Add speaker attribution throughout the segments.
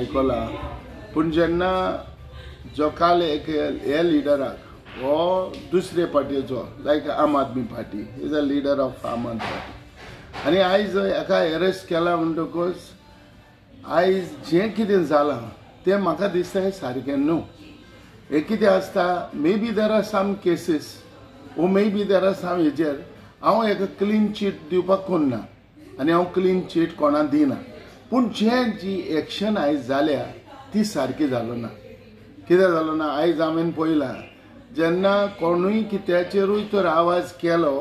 Speaker 1: आयकलां पूण जेन्ना जो काल एक हे लिडराक हो दुसरे पार्टीचो लायक Aam Aadmi party is a leader of Aam Aadmi party. आनी आयज हेका अरेस्ट केला म्हणटकूच आयज जें कितें जालां तें म्हाका दिसता हें सारकें न्हू. हे कितें आसता maybe there are some cases oh maybe there are some हेजेर हांव हेका क्लीन चीट दिवपाक कोन्ना आनी हांव क्लीन चीट कोणा दिना. पूण जें जी एक्शन आयज जाल्या ती सारकी जालो ना. कितें जालो ना आयज हांवें पळयलां जेन्ना कोणूय कित्याचेरूय तर आवाज केलो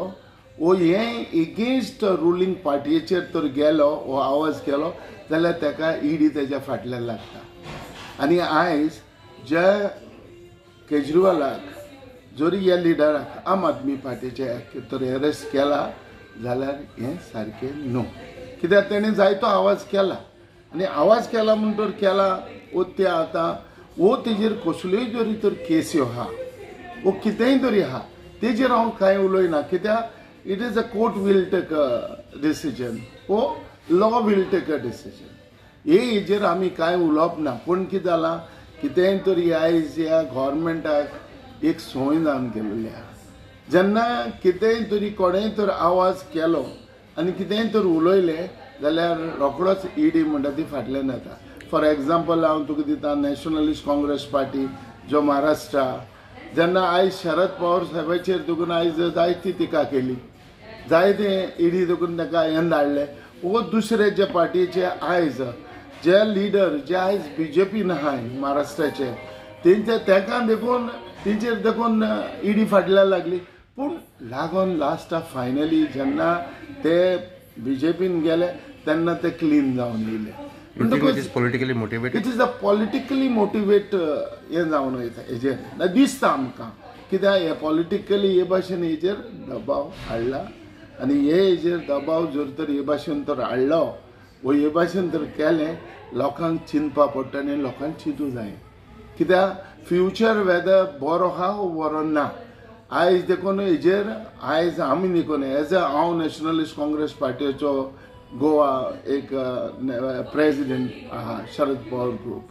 Speaker 1: वो हें एगेन्स्ट रुलींग पार्टीचेर तर गेलो वो आवाज केलो जाल्यार ताका ईडी तेज्या फाटल्यान लागता. आनी आयज ज्या केजरीवालाक जरी ह्या लिडराक आम आदमी पार्टीचे तर अरेस्ट केला जाल्यार हें सारकें न्हू कित्याक तेणें जायतो आवाज केला. आनी आवाज केला म्हणटोर केला वो ते आतां वो तेजेर कसल्योय जरी तर केस्यो आहा वो कितेंय तरी आहा तेजेर हांव कांय उलयना कित्याक it is a court will take a decision वो law will take a decision हे हेजेर आमी कांय उलोवप ना पूण कितें जालां कितेंय तरी आयज ह्या गोवोरमेंटाक एक संवय जावन गेलेली आहा. जेन्ना कितेंय तरी कोणेय तर आवाज केलो आनी कितेंय तर उलयलें जाल्यार रोखडोच ईडी म्हणटा ती फाटल्यान येता फॉर एग्जाम्पल हांव तुका दिता नॅशनलिस्ट काँग्रेस पार्टी जो महाराष्ट्रा. जेन्ना आयज शरद पवार साहेबाचेर देखून आयज जायती टिका केली. जायते ईडी देखून ताका हें धाडलें वो दुसरे जे पार्टीचे आयज जे लिडर जे आयज बी जे पीन आहाय महाराष्ट्राचे तेंचे तेका देखून तेंचेर देखून ईडी फाटल्यान लागली. पूण लागोन लास्टाक फायनली जेन्ना ते बी जे पीन गेले तेन्ना ते क्लीन जावन येयले
Speaker 2: motivated?
Speaker 1: It is a politically motivate हें जावन वयता हेजेर दिसता आमकां. कित्याक हे पॉलिटिकली हे भाशेन हेजेर दबाव हाडला आनी हे हेजेर दबाव जर तर हे भाशेन तर हाडलो वो हे भाशेन तर केलें लोकांक चिंतपा पडटा आनी लोकांक चिंतू जाय. कित्याक फ्युचर वेदर बरो आहा वो बरो ना. आयज देखून हेजेर आयज आमी देखून एज अ हांव नॅशनलिस्ट काँग्रेस पार्टीचो गोवा एक प्रेसिडेंट आहा शरद पवार ग्रुप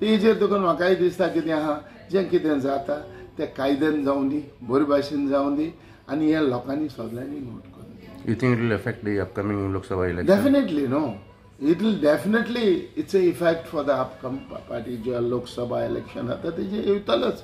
Speaker 1: तेजेर देखून म्हाकाय दिसता कितें आहा जें कितें जाता तें कायद्यान जावं दी बरे भाशेन जावं दी आनी हे लोकांनी सगळ्यांनी नोट करून दी
Speaker 2: will affect the upcoming Lok Sabha election?
Speaker 1: Definitely, no. It will definitely, it's a effect for the upcoming party, जो लोकसभा इलेक्शन आता तेजे येतलच